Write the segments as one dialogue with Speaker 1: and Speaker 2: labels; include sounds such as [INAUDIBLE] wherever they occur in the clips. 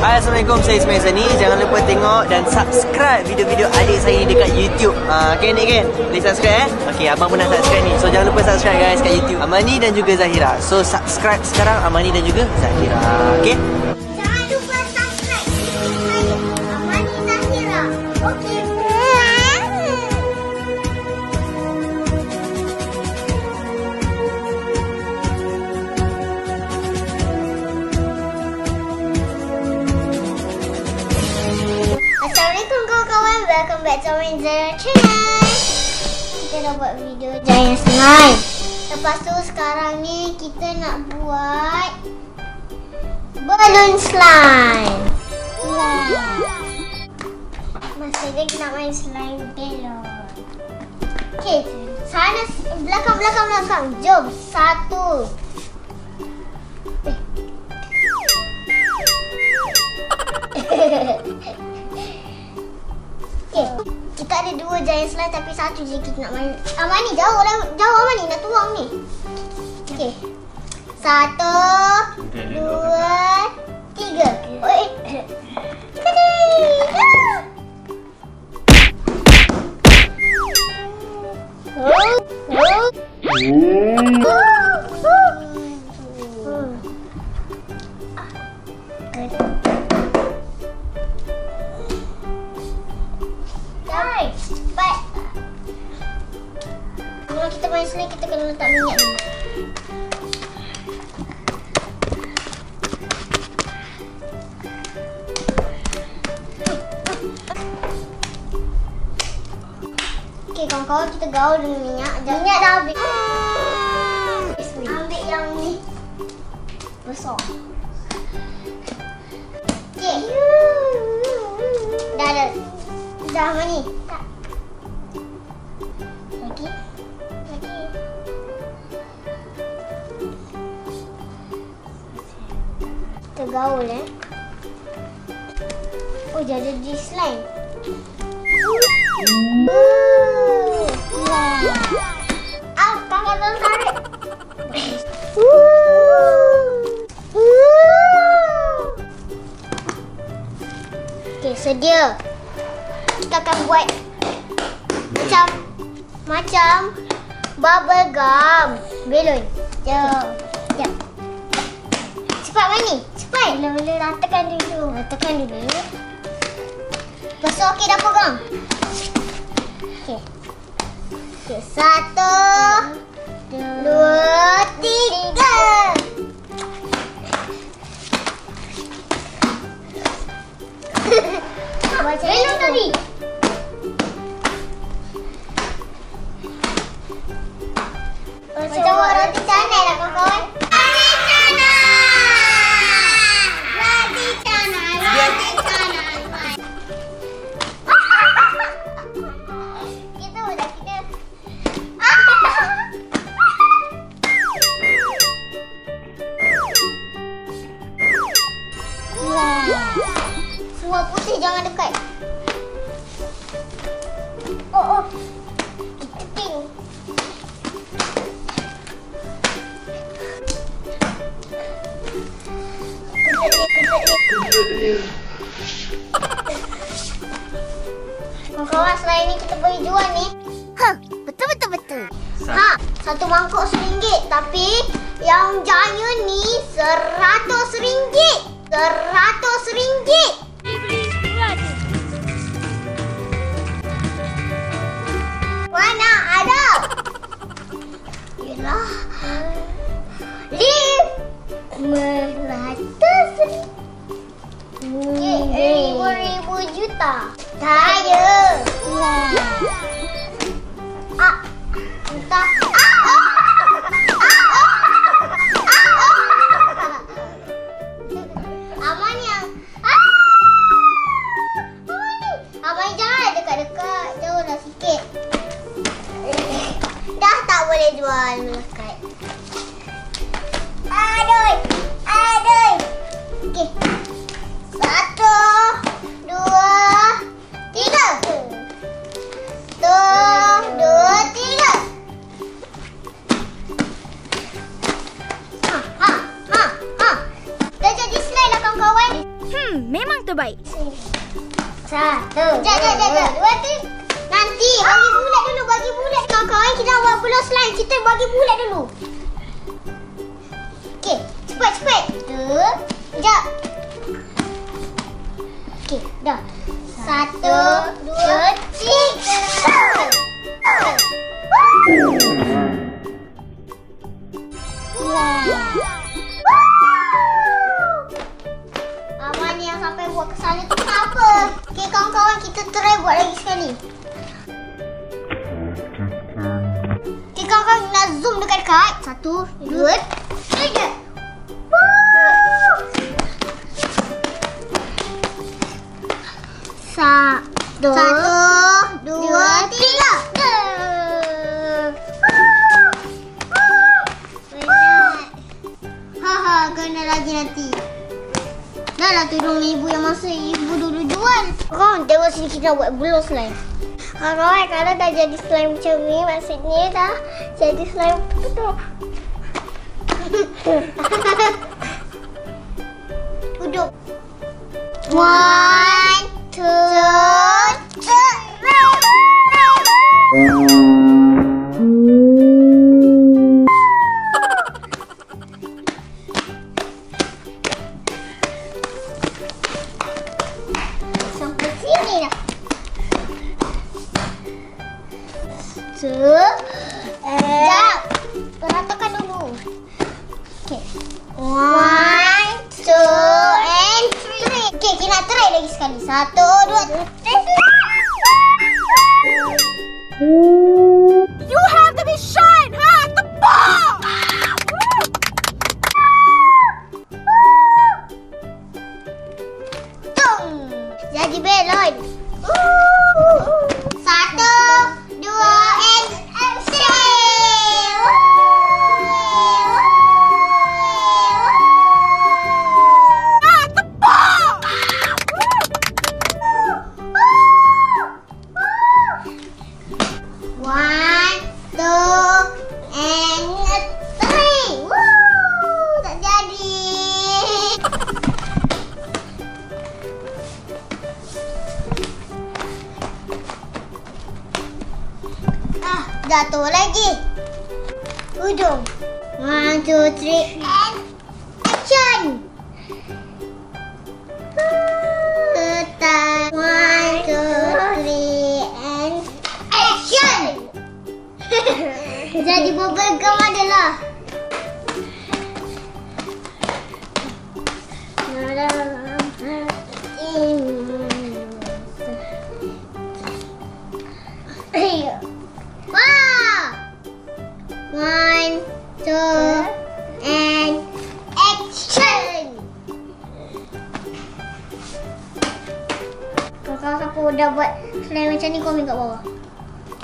Speaker 1: Hai Assalamualaikum Saya Ismail Sani Jangan lupa tengok Dan subscribe video-video adik saya ni Dekat YouTube. Uh, Okay ni kan Boleh subscribe eh? Okay abang pernah subscribe ni. So jangan lupa subscribe guys Kat YouTube. Amani dan juga Zahira. So subscribe sekarang Amani dan juga Zahira. Okay
Speaker 2: to our Zahira channel. Kita dah buat video giant slime. Lepas tu sekarang ni kita nak buat balloon slime. Wow. Masih lagi nak main slime balloon. Okey, sana belakang belakang belakang. Jom satu. Okey, [LAUGHS] dua giant slime tapi satu je kita nak main. Amani jauh lah, jauh Amani nak tuang ni. Okey. Satu, dua, gaul dengan minyak. Minyak dah habis. Ambil yang ni. Besar. Okey. Dah dah. Dah mana ni? Tak. Lagi. Lagi. Kita gaul eh. Oh, dia ada di slime. Kita akan buat macam macam bubble gum balloon. Jom. Jom. Cepat main ni. Cepat. Mula-mula ratakan dulu. Ratakan dulu. Lepas tu okey dah pegang. Okey. Okey, satu, dua, tiga. Baca [LAUGHS] Belum tadi. Macam buat roti kita buat blue slime. Kawan kalau dah jadi slime macam ni, maksudnya dah jadi slime betul. [LAUGHS] Duduk. One, two, Sampai kita nak try kat bawah.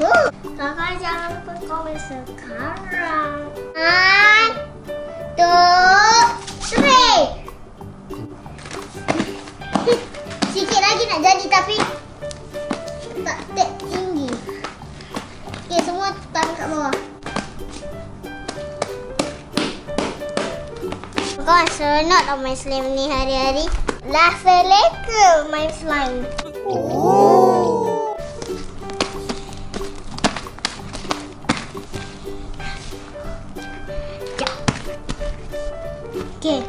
Speaker 2: Oh, kakak jangan lupa komen sekarang. One, two, three. Sikit lagi nak jadi tapi tak tak tinggi. Okay, semua taruh kat bawah. Kau senang tak main slime ni hari-hari? Lah seleka main slime. Okay.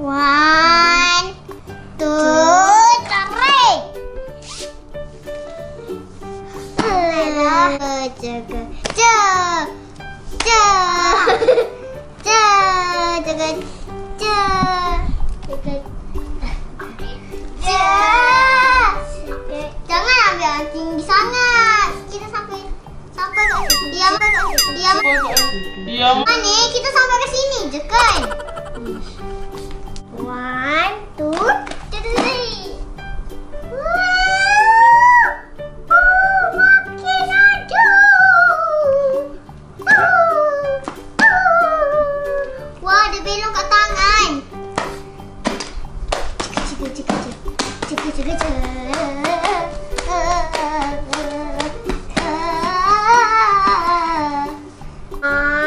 Speaker 2: One, two, three. Jaga, jaga, jaga, jaga, jaga. Jangan ambil yang tinggi sangat. Kita sampai sampai kat Ya. Ya. Ni kita sampai ke sini je kan? One, two, Bye.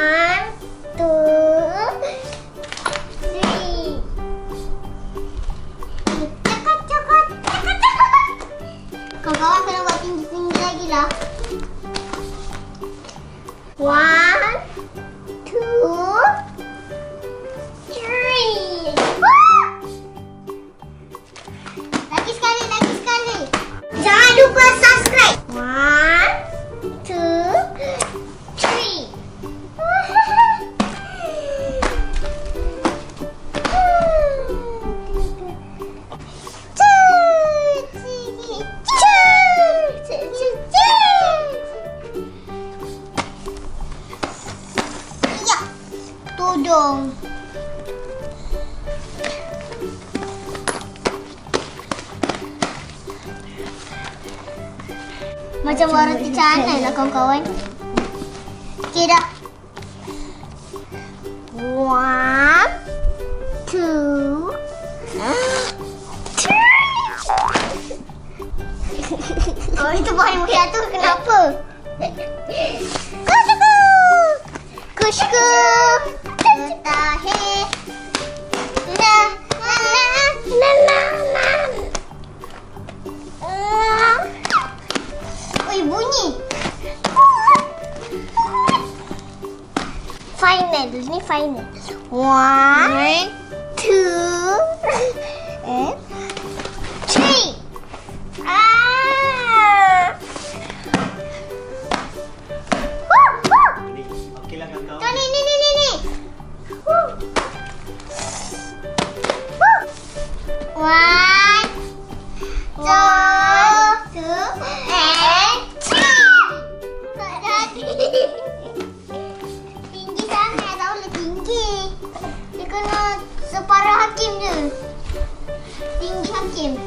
Speaker 2: Hakim.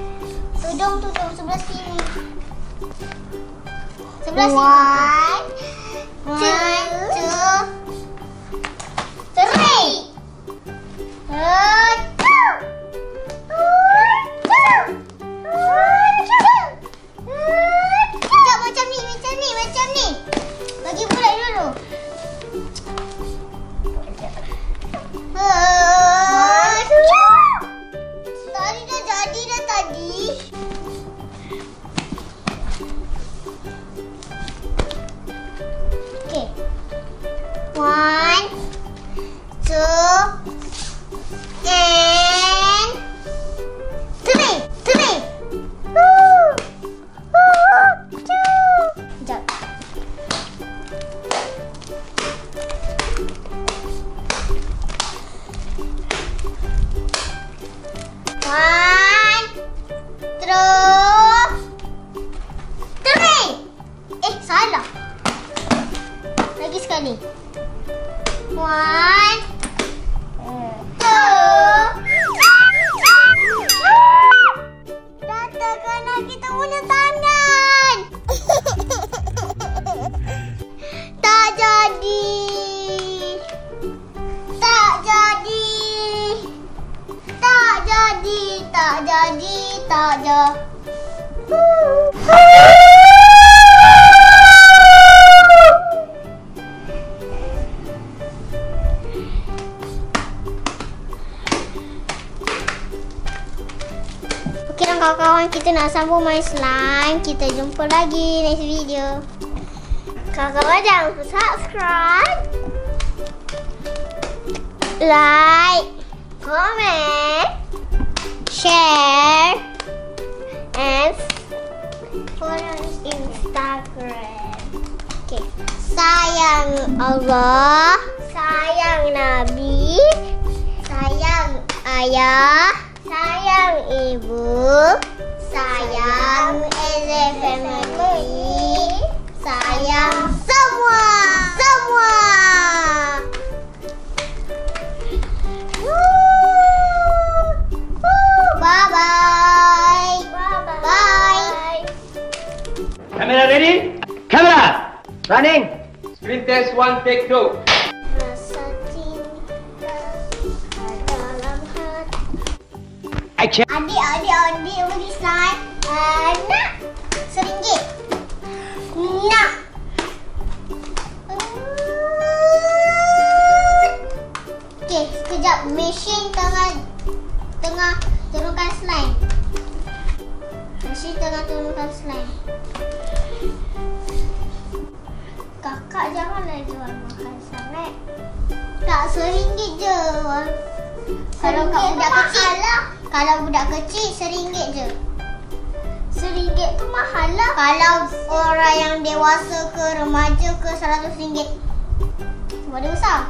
Speaker 2: Tudung tutup sebelah sini. Sebelah sini. One, two, kita nak sambung main slime. Kita jumpa lagi next video. Kawan-kawan jangan lupa subscribe. Like, comment, share and follow Instagram. Okay. Sayang Allah, sayang Nabi, sayang ayah, sayang ibu, Sayang LFMI Sayang semua Semua Bye-bye Bye
Speaker 3: Camera ready? Camera! Running! Screen test one, take two Action!
Speaker 2: Adi, adi, adi, adi, Anak. Seringgit. Nak. Okey, sekejap. Mesin tengah tengah turunkan slime. Mesin tengah turunkan slime. Kakak janganlah jual mahal sangat. Tak seringgit je. Kalau kat budak kecil lah. Kalau budak kecil seringgit je. RM1 tu mahal lah. Kalau orang yang dewasa ke remaja ke RM100. Sebab dia besar.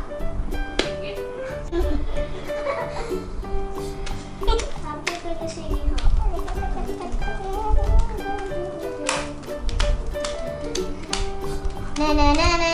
Speaker 2: Na na na na